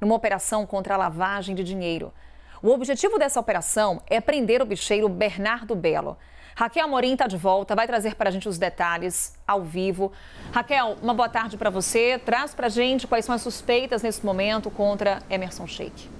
numa operação contra a lavagem de dinheiro. O objetivo dessa operação é prender o bicheiro Bernardo Belo. Raquel Amorim está de volta, vai trazer para a gente os detalhes ao vivo. Raquel, uma boa tarde para você. Traz para a gente quais são as suspeitas nesse momento contra Emerson Sheik.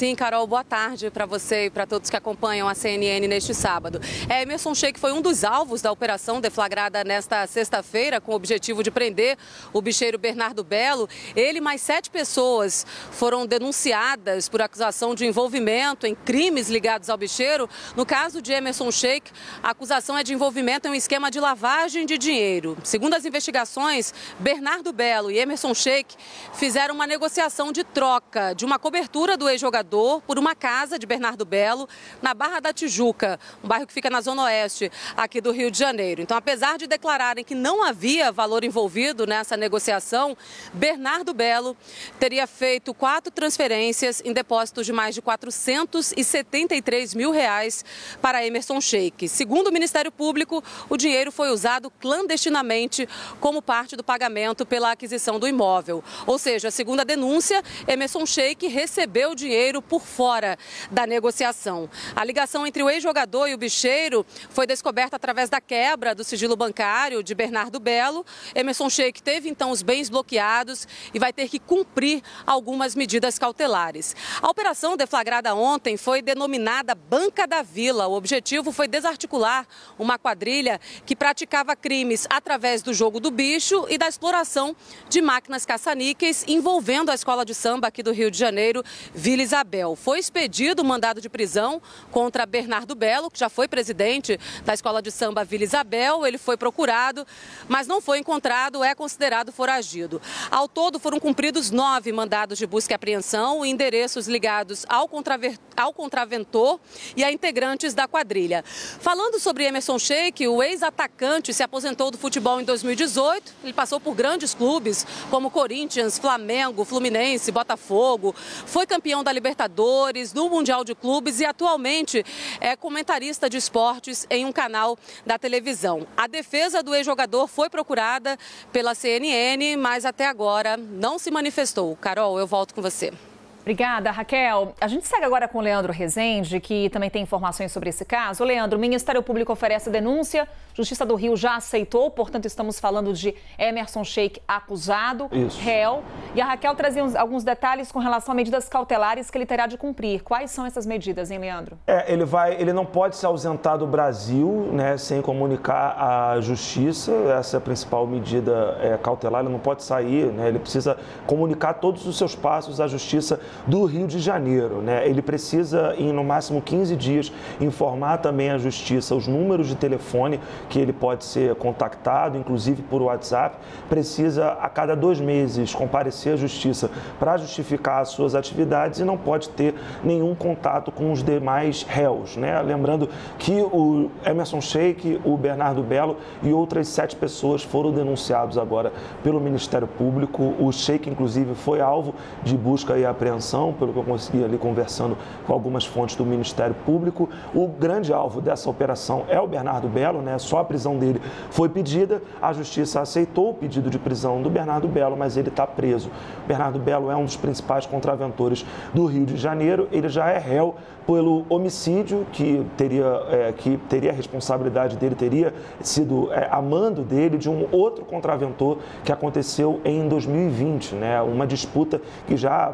Sim, Carol, boa tarde para você e para todos que acompanham a CNN neste sábado. É, Emerson Sheik foi um dos alvos da operação deflagrada nesta sexta-feira com o objetivo de prender o bicheiro Bernardo Belo. Ele mais sete pessoas foram denunciadas por acusação de envolvimento em crimes ligados ao bicheiro. No caso de Emerson Sheik, a acusação é de envolvimento em um esquema de lavagem de dinheiro. Segundo as investigações, Bernardo Belo e Emerson Sheik fizeram uma negociação de troca de uma cobertura do ex-jogador por uma casa de Bernardo Belo, na Barra da Tijuca, um bairro que fica na zona oeste aqui do Rio de Janeiro. Então, apesar de declararem que não havia valor envolvido nessa negociação, Bernardo Belo teria feito quatro transferências em depósitos de mais de 473 mil reais para Emerson Sheik. Segundo o Ministério Público, o dinheiro foi usado clandestinamente como parte do pagamento pela aquisição do imóvel. Ou seja, segundo a denúncia, Emerson Sheik recebeu dinheiro por fora da negociação. A ligação entre o ex-jogador e o bicheiro foi descoberta através da quebra do sigilo bancário de Bernardo Belo. Emerson Sheik teve então os bens bloqueados e vai ter que cumprir algumas medidas cautelares. A operação deflagrada ontem foi denominada Banca da Vila. O objetivo foi desarticular uma quadrilha que praticava crimes através do jogo do bicho e da exploração de máquinas caça-níqueis envolvendo a escola de samba aqui do Rio de Janeiro, Vila Isabel. Isabel. Foi expedido o mandado de prisão contra Bernardo Belo, que já foi presidente da Escola de Samba Vila Isabel. Ele foi procurado, mas não foi encontrado, é considerado foragido. Ao todo, foram cumpridos nove mandados de busca e apreensão em endereços ligados ao, contraver... ao contraventor e a integrantes da quadrilha. Falando sobre Emerson Sheik, o ex-atacante se aposentou do futebol em 2018. Ele passou por grandes clubes como Corinthians, Flamengo, Fluminense, Botafogo. Foi campeão da Libertadores Libertadores, no Mundial de Clubes e atualmente é comentarista de esportes em um canal da televisão. A defesa do ex-jogador foi procurada pela CNN, mas até agora não se manifestou. Carol, eu volto com você. Obrigada, Raquel. A gente segue agora com o Leandro Rezende, que também tem informações sobre esse caso. Leandro, o Ministério Público oferece denúncia, Justiça do Rio já aceitou, portanto, estamos falando de Emerson Sheik acusado, Isso. réu. E a Raquel trazia alguns detalhes com relação a medidas cautelares que ele terá de cumprir. Quais são essas medidas, hein, Leandro? É, ele vai, ele não pode se ausentar do Brasil, né, sem comunicar à Justiça. Essa é a principal medida é, cautelar. Ele não pode sair, né, ele precisa comunicar todos os seus passos à Justiça do Rio de Janeiro. Né? Ele precisa, em no máximo 15 dias, informar também à Justiça os números de telefone que ele pode ser contactado, inclusive por WhatsApp. Precisa, a cada dois meses, comparecer à Justiça para justificar as suas atividades e não pode ter nenhum contato com os demais réus. Né? Lembrando que o Emerson Sheik, o Bernardo Belo e outras sete pessoas foram denunciados agora pelo Ministério Público. O Sheik, inclusive, foi alvo de busca e apreensão apreensão, pelo que eu consegui ali conversando com algumas fontes do Ministério Público. O grande alvo dessa operação é o Bernardo Belo, né? Só a prisão dele foi pedida, a justiça aceitou o pedido de prisão do Bernardo Belo, mas ele está preso. O Bernardo Belo é um dos principais contraventores do Rio de Janeiro, ele já é réu pelo homicídio que teria, é, que teria a responsabilidade dele, teria sido é, a mando dele de um outro contraventor que aconteceu em 2020, né? Uma disputa que já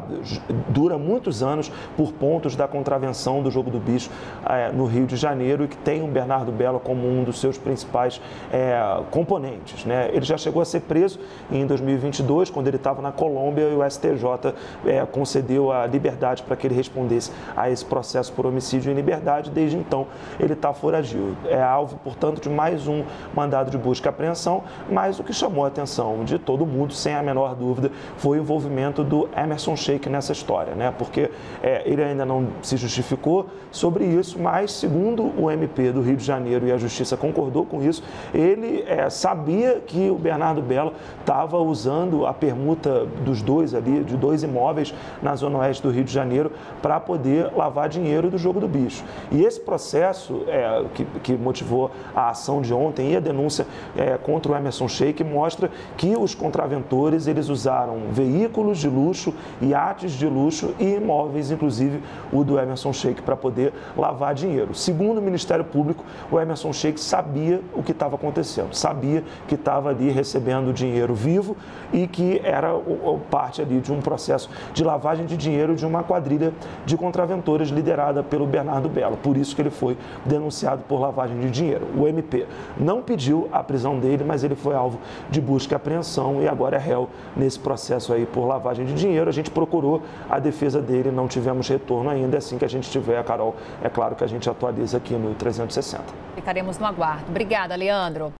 dura muitos anos por pontos da contravenção do jogo do bicho é, no Rio de Janeiro e que tem o Bernardo Belo como um dos seus principais é, componentes. Né? Ele já chegou a ser preso em 2022, quando ele estava na Colômbia e o STJ é, concedeu a liberdade para que ele respondesse a esse processo por homicídio em liberdade. Desde então, ele está foragido. É alvo, portanto, de mais um mandado de busca e apreensão, mas o que chamou a atenção de todo mundo, sem a menor dúvida, foi o envolvimento do Emerson Sheik nessa história, né? porque é, ele ainda não se justificou sobre isso, mas segundo o MP do Rio de Janeiro e a Justiça concordou com isso, ele é, sabia que o Bernardo Belo estava usando a permuta dos dois ali, de dois imóveis na zona oeste do Rio de Janeiro, para poder lavar dinheiro dinheiro do jogo do bicho. E esse processo é, que, que motivou a ação de ontem e a denúncia é, contra o Emerson Sheik mostra que os contraventores eles usaram veículos de luxo, iates de luxo e imóveis, inclusive o do Emerson Sheik, para poder lavar dinheiro. Segundo o Ministério Público, o Emerson Sheik sabia o que estava acontecendo, sabia que estava ali recebendo dinheiro vivo e que era parte ali de um processo de lavagem de dinheiro de uma quadrilha de contraventores liderada pelo Bernardo Belo. Por isso que ele foi denunciado por lavagem de dinheiro. O MP não pediu a prisão dele, mas ele foi alvo de busca e apreensão e agora é réu nesse processo aí por lavagem de dinheiro. A gente procurou a defesa dele, não tivemos retorno ainda. Assim que a gente tiver, Carol, é claro que a gente atualiza aqui no 360. Ficaremos no aguardo. Obrigada, Leandro.